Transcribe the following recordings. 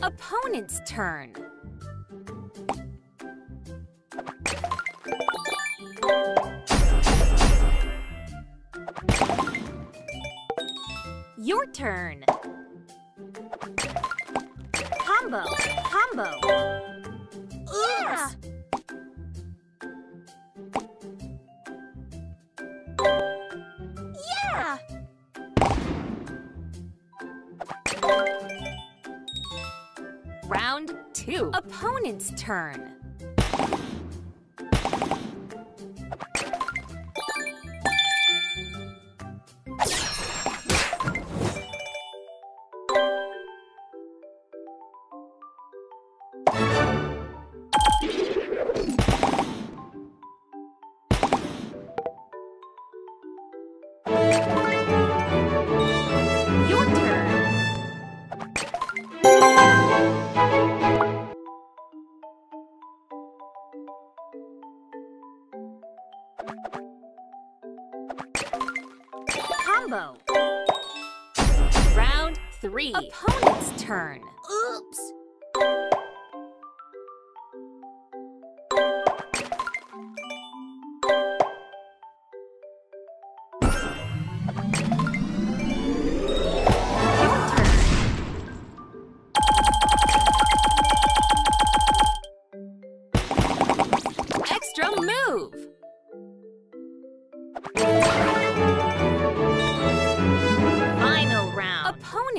one. Opponent's turn. Your turn. Combo, combo. Yeah. Yeah. Opponent's turn. Combo. Round three. Opponent's turn. Oops.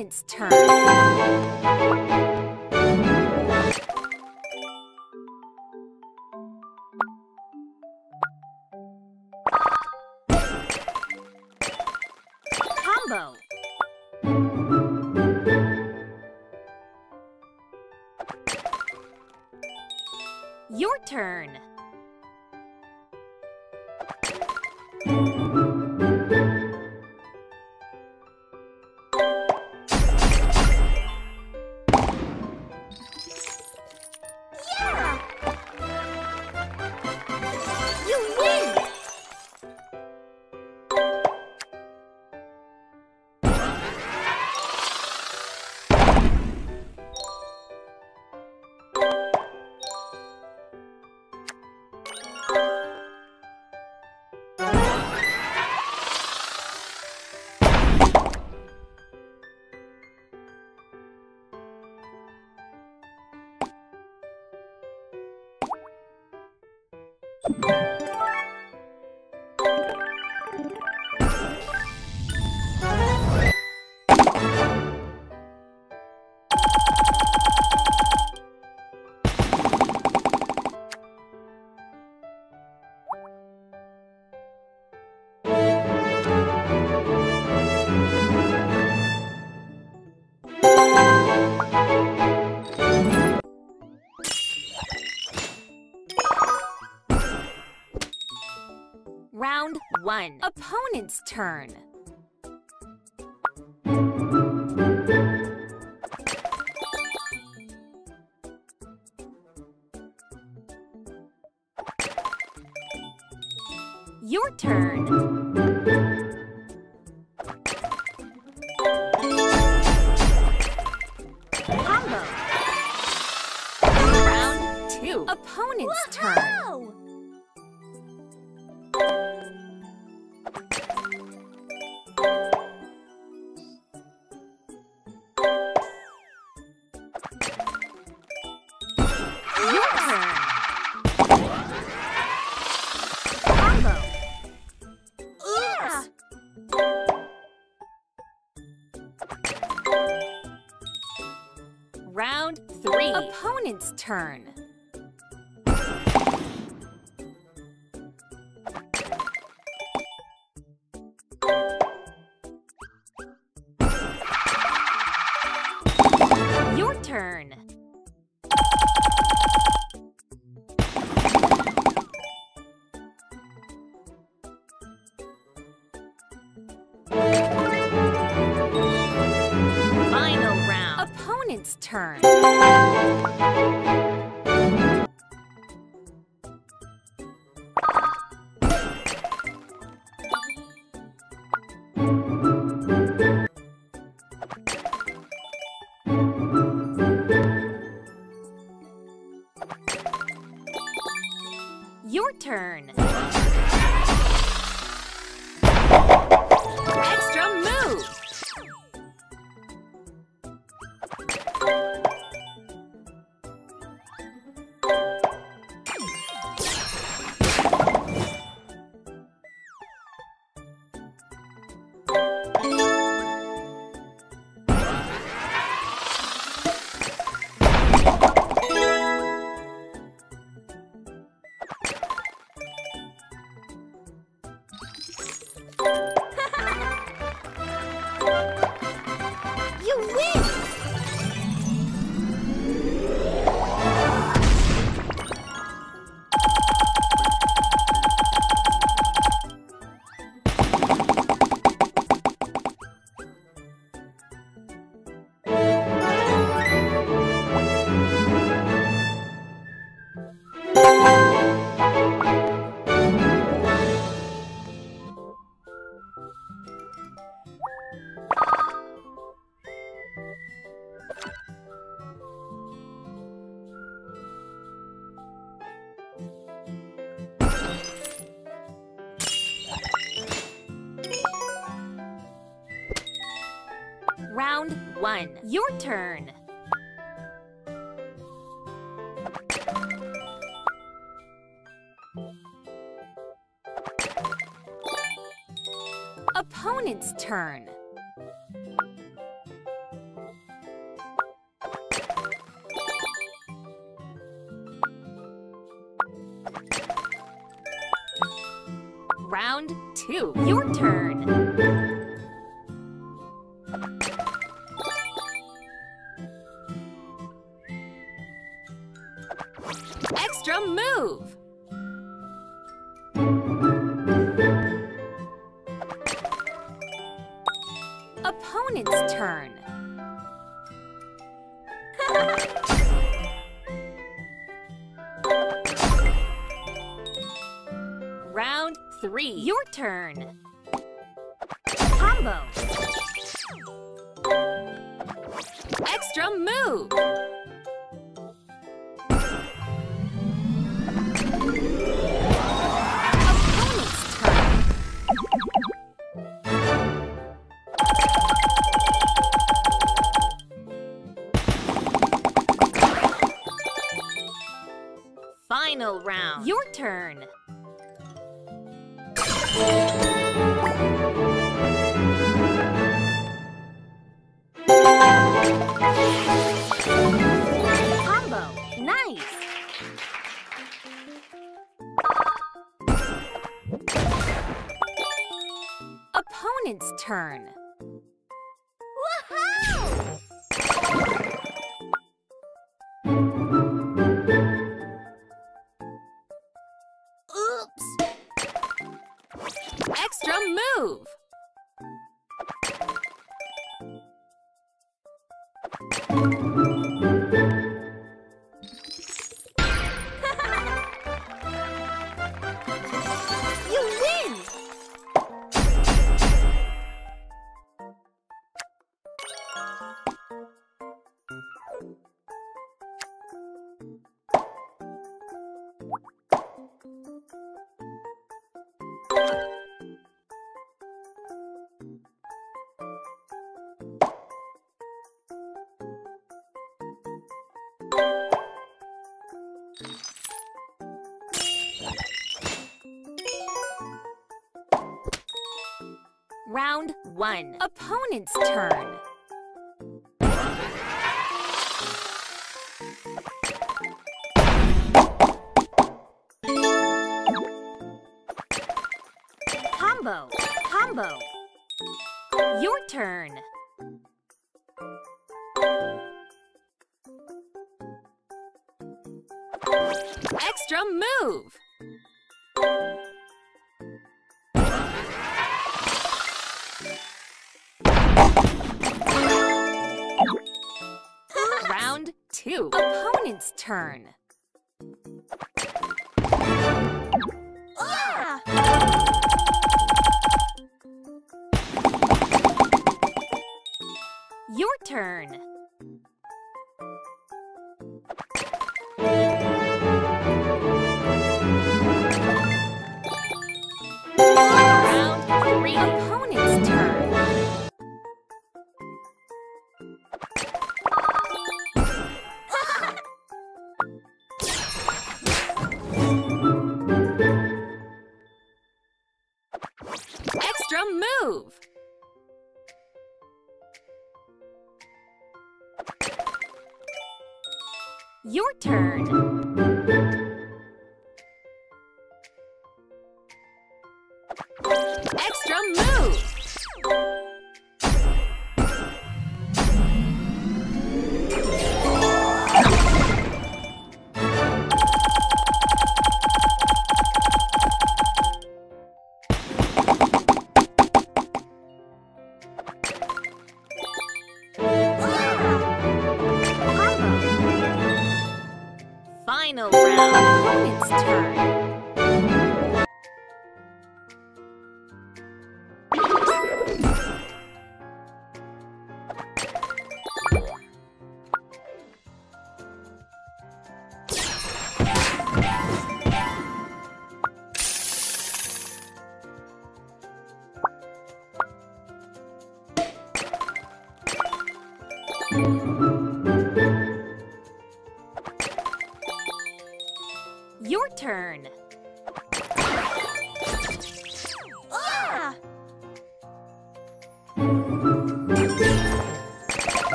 Opponent's turn. you Round one. Opponent's turn. Your turn. Round two. Opponent's turn. Whoa. Your Round three. Opponent's turn. Opponent's turn. 1. Your turn. Opponent's turn. Round 2. Your turn. 3. Your turn. Combo. Extra move. Final round. Your turn. Combo. Nice. Opponent's turn. 1. Opponent's turn. Combo. Combo. Your turn. Extra move. Turn. Turn.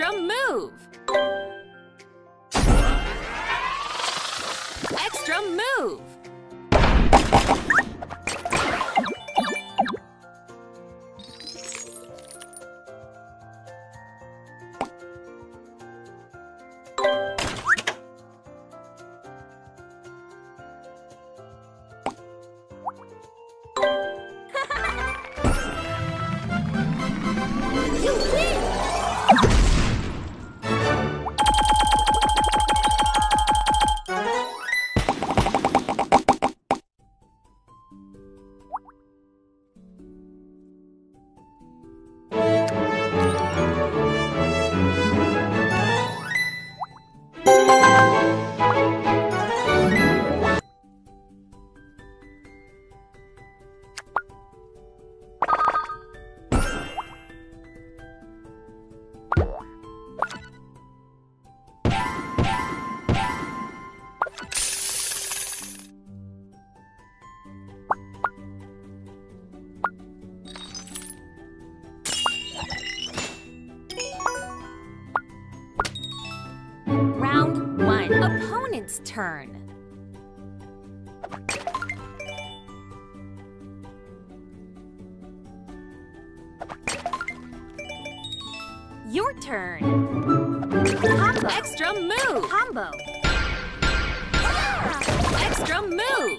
Extra move. Extra move. You turn. Your turn. Combo! Extra move. Combo! Extra move.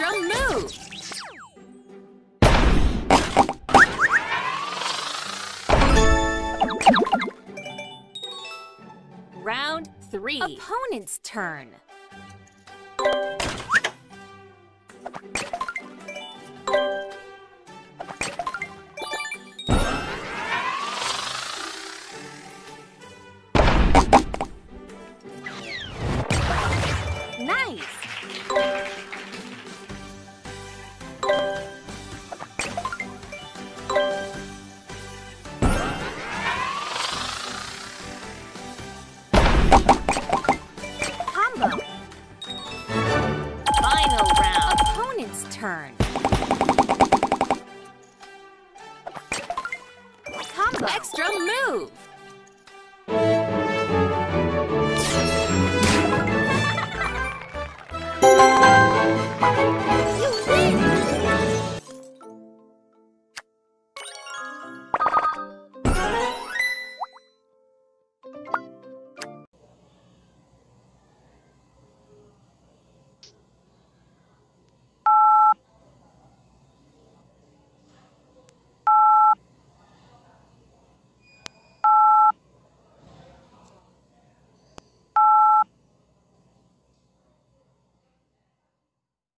Extra move. Round three. Opponent's turn.